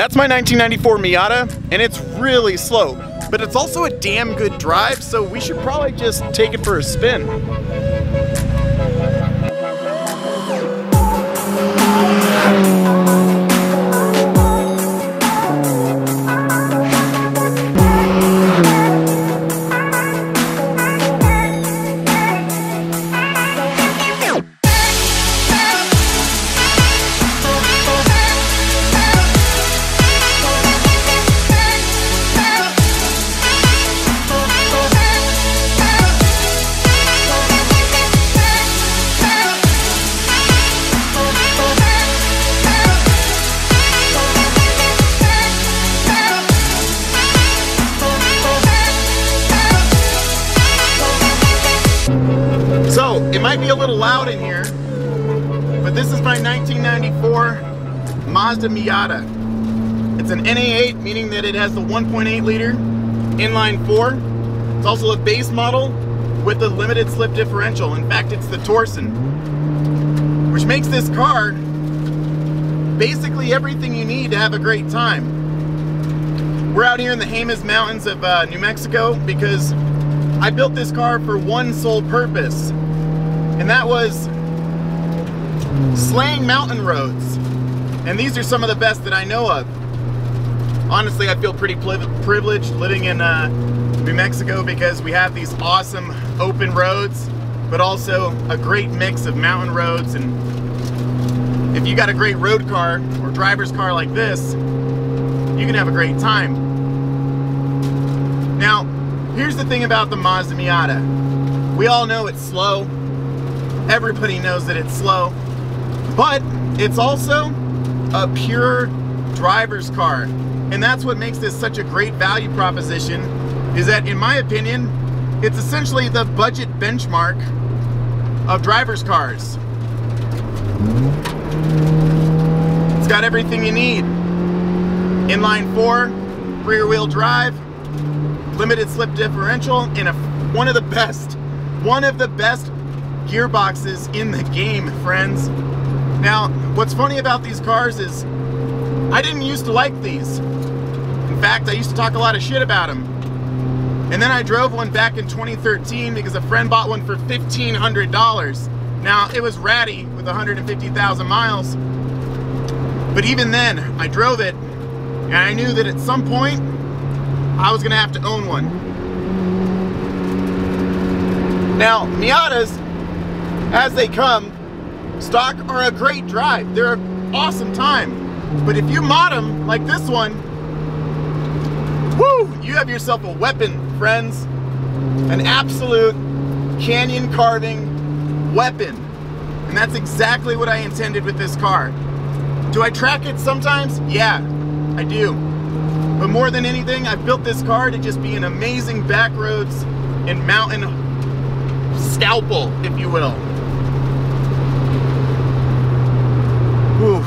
That's my 1994 Miata, and it's really slow, but it's also a damn good drive, so we should probably just take it for a spin. Might be a little loud in here, but this is my 1994 Mazda Miata. It's an NA8, meaning that it has the 1.8 liter inline four. It's also a base model with a limited slip differential. In fact, it's the Torsen, which makes this car basically everything you need to have a great time. We're out here in the Jemez Mountains of uh, New Mexico because I built this car for one sole purpose, and that was slaying mountain roads. And these are some of the best that I know of. Honestly, I feel pretty privileged living in uh, New Mexico because we have these awesome open roads, but also a great mix of mountain roads. And if you got a great road car or driver's car like this, you can have a great time. Now, Here's the thing about the Mazda Miata. We all know it's slow. Everybody knows that it's slow. But it's also a pure driver's car. And that's what makes this such a great value proposition is that in my opinion, it's essentially the budget benchmark of driver's cars. It's got everything you need. Inline four, rear wheel drive, limited slip differential, and a, one of the best, one of the best gearboxes in the game, friends. Now, what's funny about these cars is I didn't used to like these. In fact, I used to talk a lot of shit about them. And then I drove one back in 2013 because a friend bought one for $1,500. Now, it was ratty with 150,000 miles. But even then, I drove it and I knew that at some point I was gonna have to own one. Now, Miatas, as they come, stock are a great drive. They're an awesome time. But if you mod them like this one, whoo, you have yourself a weapon, friends. An absolute canyon carving weapon. And that's exactly what I intended with this car. Do I track it sometimes? Yeah, I do. But more than anything, I built this car to just be an amazing back roads and mountain scalpel, if you will. Oof.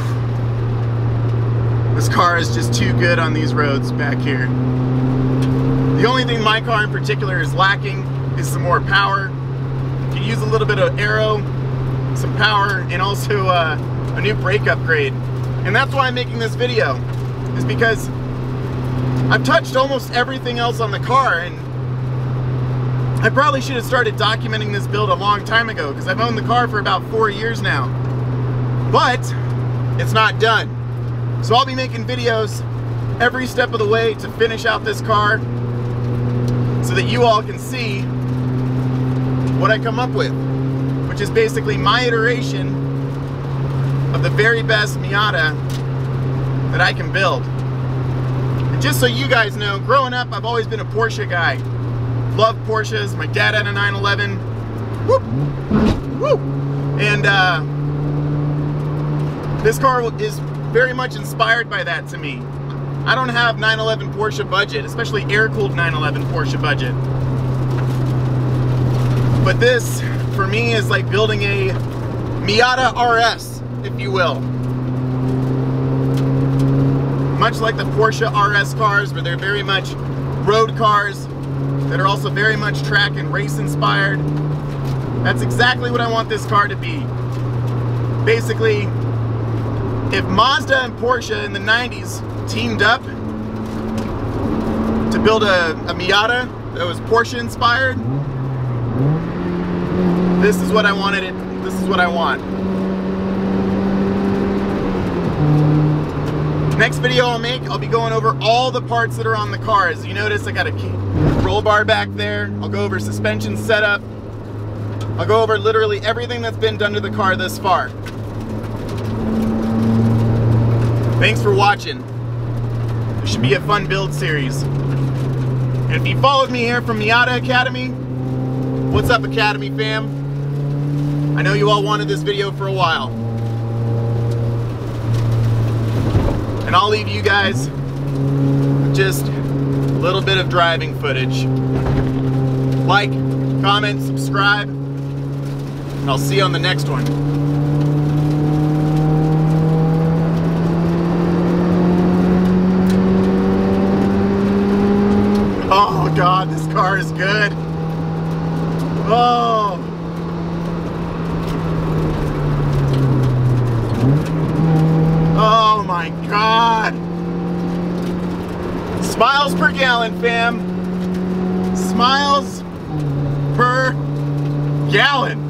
This car is just too good on these roads back here. The only thing my car in particular is lacking is some more power. Can use a little bit of aero, some power, and also uh, a new brake upgrade. And that's why I'm making this video, is because I've touched almost everything else on the car and I probably should have started documenting this build a long time ago because I've owned the car for about four years now. But it's not done. So I'll be making videos every step of the way to finish out this car so that you all can see what I come up with, which is basically my iteration of the very best Miata that I can build And just so you guys know, growing up, I've always been a Porsche guy. Love Porsches. My dad had a 911. Whoop! Whoop! And uh, this car is very much inspired by that to me. I don't have 911 Porsche budget, especially air-cooled 911 Porsche budget. But this, for me, is like building a Miata RS, if you will much like the Porsche RS cars, where they're very much road cars that are also very much track and race inspired. That's exactly what I want this car to be. Basically, if Mazda and Porsche in the 90s teamed up to build a, a Miata that was Porsche inspired. This is what I wanted it. This is what I want. Next video I'll make, I'll be going over all the parts that are on the car. As you notice, I got a roll bar back there. I'll go over suspension setup. I'll go over literally everything that's been done to the car this far. Thanks for watching. This should be a fun build series. And if you followed me here from Miata Academy, what's up Academy fam? I know you all wanted this video for a while. And I'll leave you guys just a little bit of driving footage. Like, comment, subscribe, and I'll see you on the next one. God, this car is good. Oh. Oh my God. Smiles per gallon, fam. Smiles per gallon.